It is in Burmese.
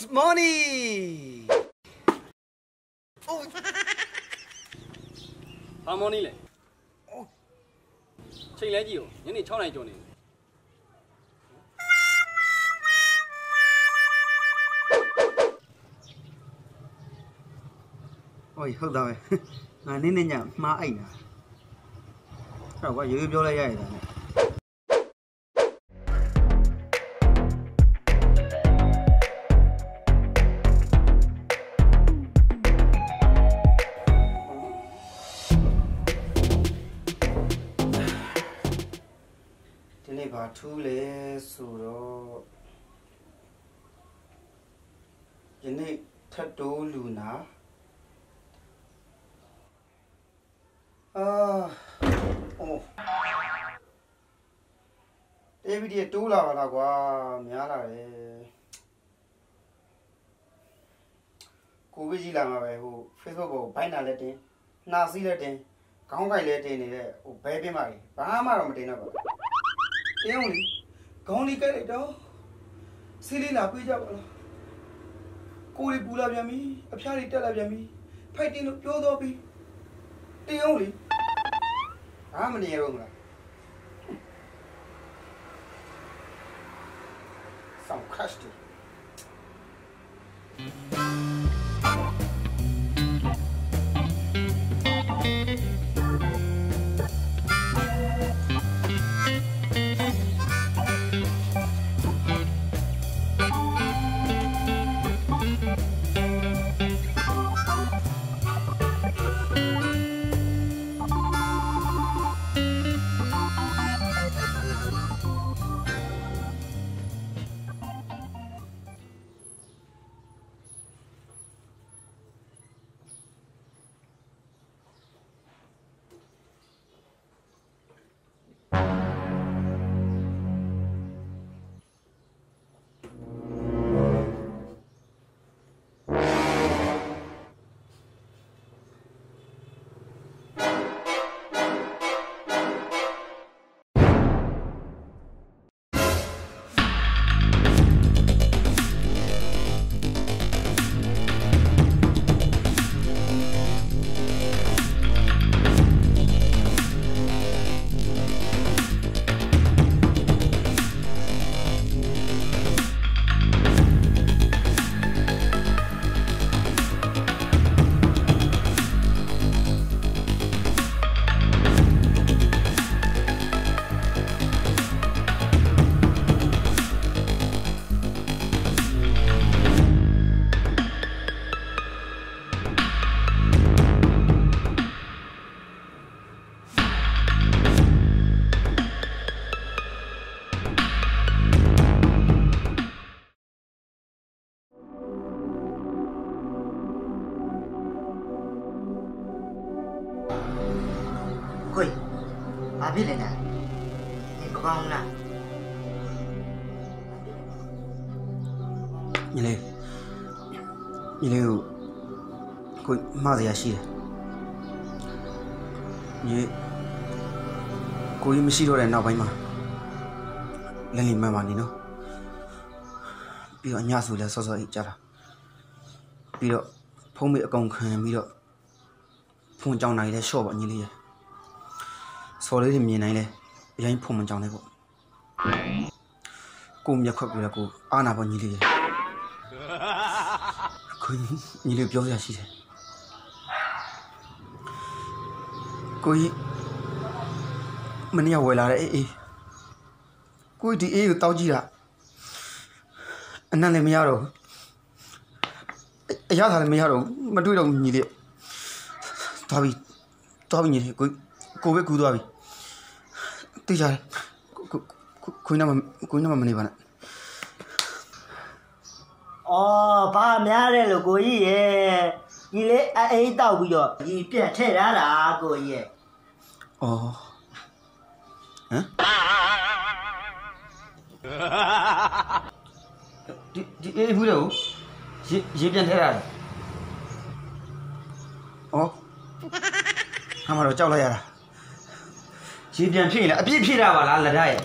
Good morning ဟာမော်နီလေချိန်လဲကြည့်ဦးညနေ6နိုင်ကျော်နေပြီဟိုဟုတ်သားပဲငါနေ့နေ့ညမှားအိတ်တာအဲ့တော့ကွာရိုးရိုးပြောလိုက်ရရတာနဲ့ ဘာထူးလဲဆိုတော့ယနေ့ထတ်တိုးလူနာအာအိုးတေးဗီဒီယိုတိုးလာပါလားကွာများလာတယ်ကိုဗစ်ကြီးလာမှာပဲဟို Facebook ကိုဘိုင်းနာလည်းတင်နှာစီးလည်းတင်ခေါင်းကိုက်လည်းတင်နေတဲ့ဟိုဘဲပြင်းပါလေဘာမှတော့မတင်တော့ပါဘူး တင်းအောင်လေခေါင်းလေးကြိုက်လိုက်တော့စီးလေးလာပြေးကြပါလားကိုယ်လေးပူလာပြန်ပြီအဖျားလေးတက်လာပြန်ပြီဖိုက်တင်လို့ပြောတော့ပြီတင်းအောင်လေဘာမနေရောမလားဆောင်ခတ်တယ် ဖြစ်လဲညာဒီမကောင်းလားညီလေးညီလေးကိုကိုမှားစရာရှိတယ်ညီကိုကြီးမရှိတော့တဲ့နောက်ပိုင်းမှာလက်လီမှန်ပါနေနော်ပြီးတော့အညဆိုလဲစောစောအိတ်ကြတာပြီးတော့ဖုံးမေအကောင်ခံပြီးတော့ဖုန်ကြောင်နိုင်လဲရှော့ပါညီလေးရယ် စော်လေးတွေမြင်နိုင်လဲအရင်ဖုန်မကြောင်လဲပေါ့ကိုမျက်ခွက်ပြလဲကိုအာနာပေါ့ညီလေးရယ်ကိုကြီးညီလေးပြောစရာရှိတယ်ကိုကြီးမနေ့ကဝယ်လာတဲ့အေးအေးကိုကြီးဒီအေးကိုတောက်ကြည့်တာအနံ့လည်းမရတော့ဘူးအအရသာလည်းမရတော့ဘူးမတွေ့တော့ဘူးညီလေးသွားပြီသွားပြီညီလေးကိုကိုပဲကူသွားပြီ သိကြတယ်ကိုကိုကိုကြီးနမကိုကြီးနမမနေပါနဲ့အော်ဘာများတယ်လို့ကိုကြီးရဲ့ဒီလေအအိတ်တောက်ပြီးတော့ဒီပြက်ထည့်ထားတာကိုကြီးရဲ့哦，嗯？ဒီဒီအေးဘူးလေရေရေပြန်ထဲရတယ်။အော်။ဟာမတော့ကြောက်လိုက်ရတာ။ ရေပြန်ဖြစ်ရင်လည်းအပြည့်ဖြစ်တာပါလားလက်ရရဲ့